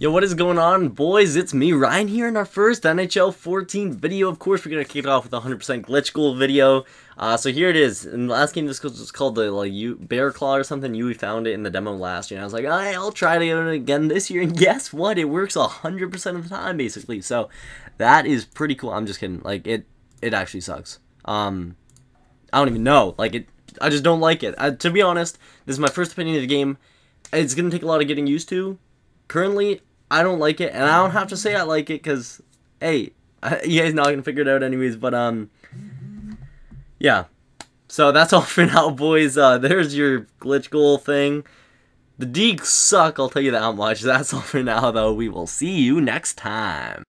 Yo, what is going on, boys? It's me, Ryan, here in our first NHL 14 video. Of course, we're going to kick it off with a 100% glitch goal video. Uh, so here it is. In the last game, this was called the like you Bear Claw or something. You found it in the demo last year. And I was like, I'll try to get it again this year. And guess what? It works 100% of the time, basically. So that is pretty cool. I'm just kidding. Like, it, it actually sucks. Um, I don't even know. Like, it, I just don't like it. Uh, to be honest, this is my first opinion of the game. It's going to take a lot of getting used to currently I don't like it, and I don't have to say I like it because, hey, you guys not gonna figure it out anyways. But um, yeah. So that's all for now, boys. Uh, there's your glitch goal thing. The dekes suck, I'll tell you that much. That's all for now, though. We will see you next time.